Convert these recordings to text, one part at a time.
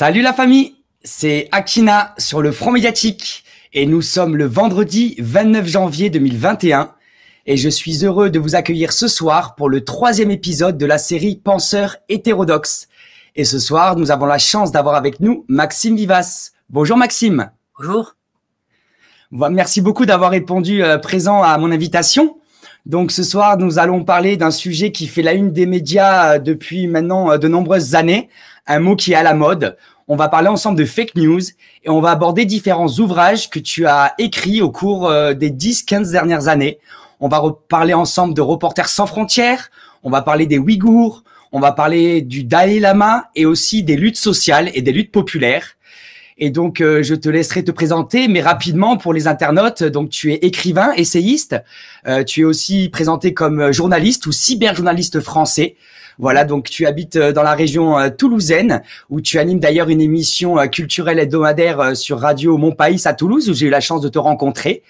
Salut la famille, c'est Akina sur le front médiatique et nous sommes le vendredi 29 janvier 2021 et je suis heureux de vous accueillir ce soir pour le troisième épisode de la série Penseurs hétérodoxes. Et ce soir, nous avons la chance d'avoir avec nous Maxime Vivas. Bonjour Maxime. Bonjour. Merci beaucoup d'avoir répondu euh, présent à mon invitation. Donc ce soir, nous allons parler d'un sujet qui fait la une des médias euh, depuis maintenant euh, de nombreuses années, un mot qui est à la mode. On va parler ensemble de fake news et on va aborder différents ouvrages que tu as écrits au cours des 10-15 dernières années. On va parler ensemble de Reporters sans frontières, on va parler des Ouïghours, on va parler du Dalai Lama et aussi des luttes sociales et des luttes populaires. Et donc, euh, je te laisserai te présenter, mais rapidement pour les internautes. Donc, tu es écrivain, essayiste. Euh, tu es aussi présenté comme journaliste ou cyberjournaliste français. Voilà, donc tu habites euh, dans la région toulousaine, où tu animes d'ailleurs une émission culturelle hebdomadaire sur Radio Mon Pays à Toulouse, où j'ai eu la chance de te rencontrer.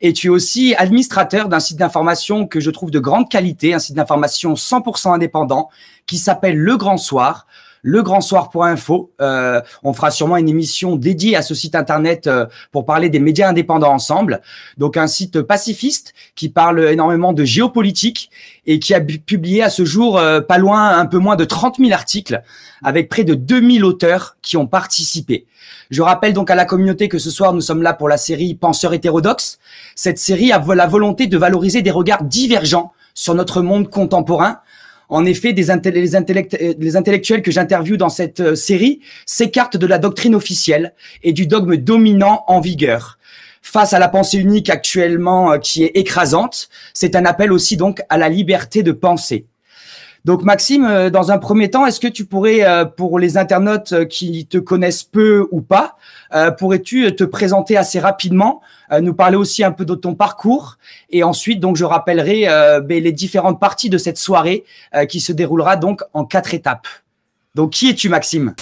Et tu es aussi administrateur d'un site d'information que je trouve de grande qualité, un site d'information 100% indépendant qui s'appelle Le Grand Soir legrandsoir.info. Euh, on fera sûrement une émission dédiée à ce site internet euh, pour parler des médias indépendants ensemble. Donc un site pacifiste qui parle énormément de géopolitique et qui a publié à ce jour euh, pas loin un peu moins de 30 000 articles avec près de 2000 auteurs qui ont participé. Je rappelle donc à la communauté que ce soir nous sommes là pour la série Penseurs hétérodoxes. Cette série a la volonté de valoriser des regards divergents sur notre monde contemporain en effet, des les, intellectuels que j'interviewe dans cette euh, série s'écartent de la doctrine officielle et du dogme dominant en vigueur. Face à la pensée unique actuellement euh, qui est écrasante, c'est un appel aussi donc à la liberté de penser. Donc Maxime, euh, dans un premier temps, est-ce que tu pourrais, euh, pour les internautes euh, qui te connaissent peu ou pas, pourrais-tu te présenter assez rapidement, nous parler aussi un peu de ton parcours, et ensuite donc je rappellerai ben, les différentes parties de cette soirée qui se déroulera donc en quatre étapes. Donc qui es-tu Maxime?